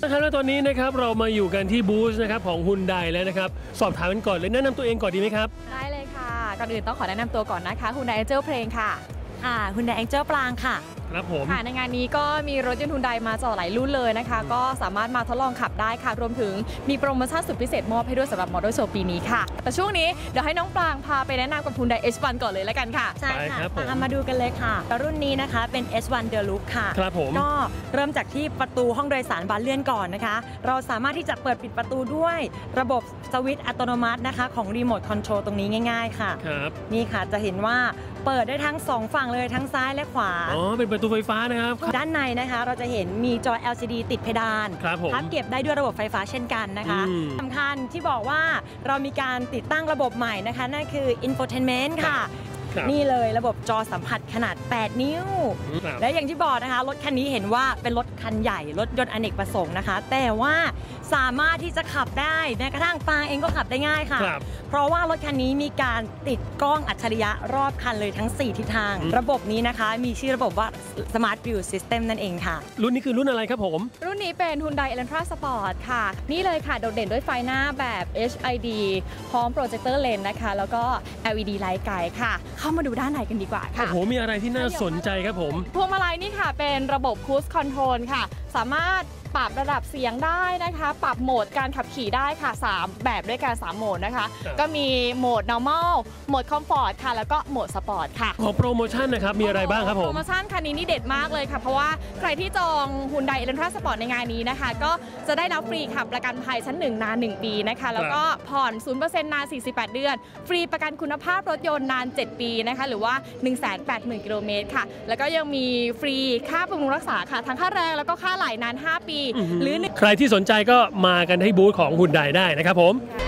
ครับแล้วตอนนี้นะครับเรามาอยู่กันที่บูธนะครับของฮุนไดแล้วนะครับ สอบถามกันก่อนเลยแนะนำตัวเองก่อนดีไหมครับ ได้เลยค่ะ ก่อนอื่นต้องขอแนะนำตัวก่อนนะคะฮุนไดแอเจลเพลงค่ะค่ะคุณแองเจิลปลางค่ะครับผมค่ะในงานนี้ก็มีรถยนต์ฮุนไดมาจอดหลายรุ่นเลยนะคะ ก็สามารถมาทดลองขับได้ค่ะ รวมถึงมีโปรโมชั่นสุดพิเศษมอบให้ด้วยสำหรับมอเตอร์โชว์ปีนี้ค่ะ แต่ช่วงนี้เดี๋ยวให้น้องปรางพาไปแนะนำกับฮุนได H1 ก่อนเลยแล้วกันค่ะ ใช่ไปค่ะครับผมตามมาดูกันเลยค่ะ รุ่นนี้นะคะเป็น S1 The Look ค่ะครับผมก็เริ่มจากที่ประตูห้องโดยสารบานเลื่อนก่อนนะคะ เราสามารถที่จะเปิดปิดประตูด้วยระบบสวิตช์อัตโนมัตินะคะของรีโมทคอนโทรลตรงนี้ง่าย ๆ ค่ะครับนี่ค่ะจะเห็นว่าเปิดได้ทั้งสองฝั่งเลยทั้งซ้ายและขวาอ๋อเป็นประตูไฟฟ้านะครับ ด้านในนะคะเราจะเห็นมีจอ LCD ติดเพดานครับผมพับเก็บได้ด้วยระบบไฟฟ้าเช่นกันนะคะอืมสำคัญที่บอกว่าเรามีการติดตั้งระบบใหม่นะคะ นั่นคือ infotainment ค่ะ ครับ นี่เลยระบบจอสัมผัสขนาด 8 นิ้ว ครับ และอย่างที่บอกนะคะ รถคันนี้เห็นว่าเป็นรถคันใหญ่ รถยนต์อเนกประสงค์นะคะ แต่ว่าสามารถที่จะขับได้แม้กระทั่งปางเองก็ขับได้ง่ายค่ะ ครับเพราะว่ารถคันนี้มีการติดกล้องอัจฉริยะรอบคันเลยทั้ง 4 ทิศทาง อืม ระบบนี้นะคะ มีชื่อระบบว่า Smart View System นั่นเองค่ะ รุ่นนี้คือรุ่นอะไรครับผม รุ่นนี้เป็น Hyundai Elantra Sport ค่ะ นี่เลยค่ะ โดดเด่นด้วยไฟหน้าแบบ HID พร้อม projector lens นะคะ แล้วก็ LED ไลท์ไกด์ค่ะ เข้ามาดูด้านในกันดีกว่าโอ้ค่ะโห มีอะไรที่น่าสนใจครับผม พวงมาลัยนี่ค่ะ เป็นระบบ Cruise Control ค่ะ สามารถ ปรับระดับเสียงได้นะคะ ปรับโหมดการขับขี่ได้ค่ะ 3 แบบด้วยกัน3โหมดนะคะครับก็มีโหมด normal โหมด comfort ค่ะ แล้วก็โหมด sport ค่ะ ขอโปรโมชั่นนะครับ มีอะไรบ้างครับผโปมรโมชั่นคันนี้นี่เด็ดมากเลยค่ะ เพราะว่าใครที่จอง Hyundai Elantra Sport ในงานนี้นะคะ ก็จะได้รับฟรีค่ะประกันภัยชั้น 1 นาน 1 ปีนะคะ แล้วก็ผ่อน 0%นาน 48 เดือน ฟรีประกันคุณภาพรถยนต์นาน 7 ปีนะคะ หรือว่า 180,000กิโลเมตรค่ะ แล้วก็ยังมีฟรีค่าบำรุงรักษาค่ะ ทั้งค่าแรงแล้วก็ค่าไหลนาน 5 ปีอื้อหือหรือใครที่สนใจก็มากันที่บูธของฮุนไดได้นะครับผม1